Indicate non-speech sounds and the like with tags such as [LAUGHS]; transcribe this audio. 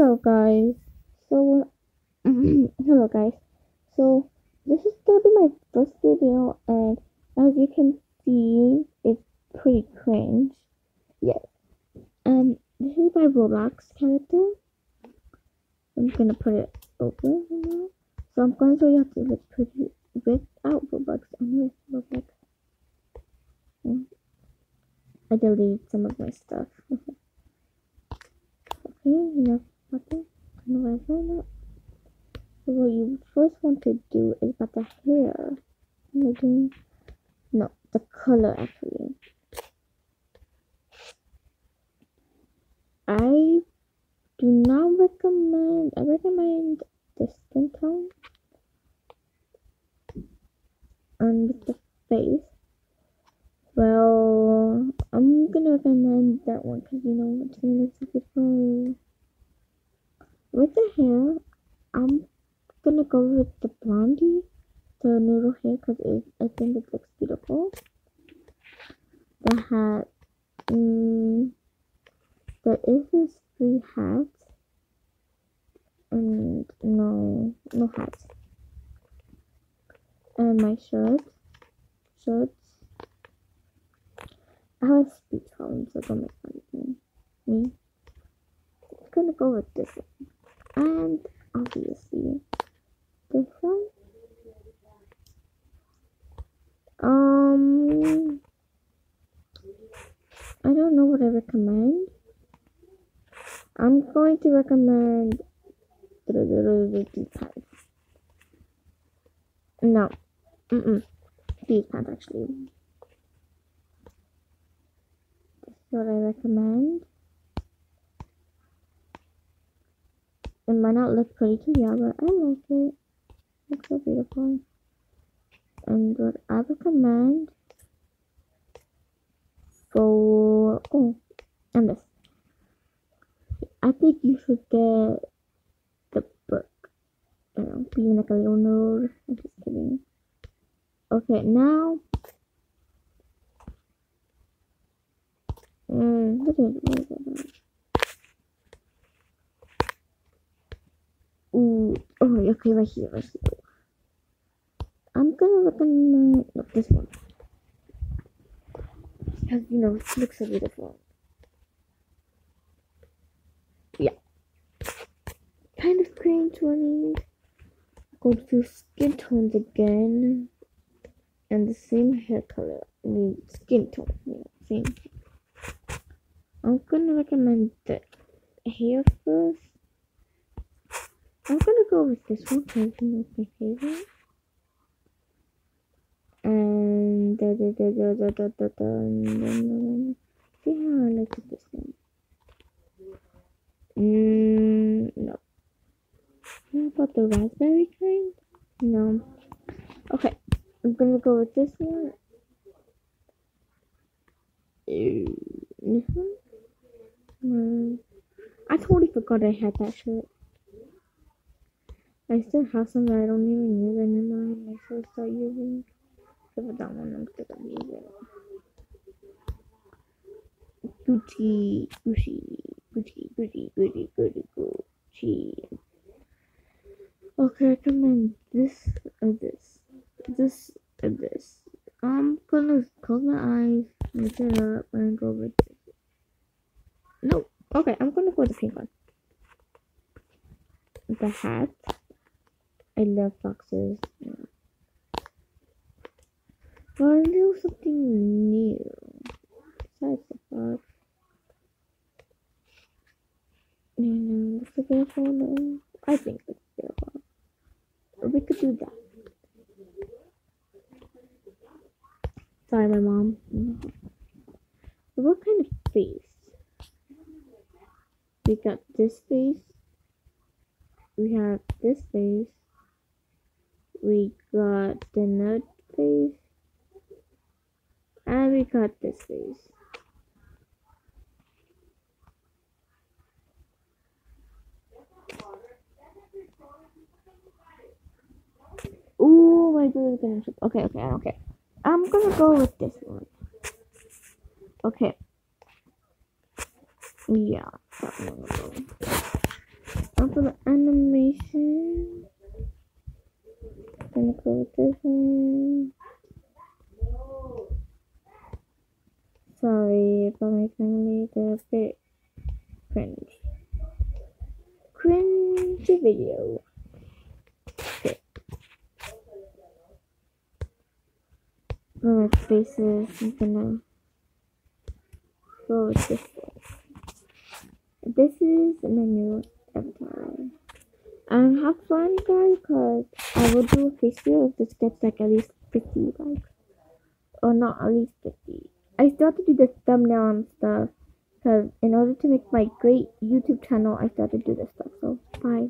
hello guys. So, hello guys. So, this is gonna be my first video, and as you can see, it's pretty cringe. Yes. Um, this is my Roblox character. I'm gonna put it open now. So I'm gonna show you how to look pretty without Robux and with Robux. Hmm. I deleted some of my stuff. [LAUGHS] okay, enough button. Whatever. So what you first want to do is about the hair. Am I doing? No, the color actually. I do not recommend. I recommend the skin tone and with the face. Well, I'm gonna recommend that one because you know it's gonna look beautiful. With the hair, I'm gonna go with the blondie, the noodle hair, because I think it looks beautiful. The hat, mm, there is this free hat, and no, no hat. And my shirt, shirts. I have speech problem, so don't make fun of me. Me. I'm gonna go with this one. And obviously this one. Um I don't know what I recommend. I'm going to recommend these pants. No. Mm-mm. These pants actually. This is what I recommend. It might not look pretty to you, but I like it. It looks so beautiful. And what I recommend for oh and this. I think you should get the book. You know, being like a little nerd. I'm just kidding. Okay, now Mm, what is, what is it? Ooh, oh, okay, right here, right here. I'm gonna look recommend no, this one because you know it looks so beautiful. Yeah, kind of cringe running. Go to skin tones again, and the same hair color. I mean skin tone. Yeah, same. I'm gonna recommend the hair first. I'm gonna go with this one because it's my favorite. And da da da da da da da da. See how I like this one. Mm, no. How about the raspberry kind? No. Okay, I'm gonna go with this one. This one? No. I totally forgot I had that shirt. I still have some that I don't even use anymore. I should start using. Except for that one, I'm still gonna use it. Gucci, Gucci, Gucci, Gucci, Gucci, Gucci, Gucci. Okay, I recommend this or this, this or this. I'm um, gonna close my eyes, mix it up, and go with this. No, okay, I'm gonna go with the pink one. The hat. I love boxes. Yeah. I do something new. Besides the box. You know, looks a beautiful though. I think it's beautiful. Or we could do that. Sorry, my mom. What kind of face? We got this face. We have this face we got the nut face and we got this face Oh my god, okay, okay, okay. I'm gonna go with this one. Okay. Yeah, that one go. The animation, I'm gonna go this one. Sorry about my family, they're a bit cringe. Cringe video. Okay. Oh, my faces, I'm gonna go with this one. This is my new avatar. And have fun guys because I will do a video if this gets like at least 50 likes. Or not at least 50. I still have to do the thumbnail and stuff because in order to make my great YouTube channel, I still have to do this stuff. So, bye.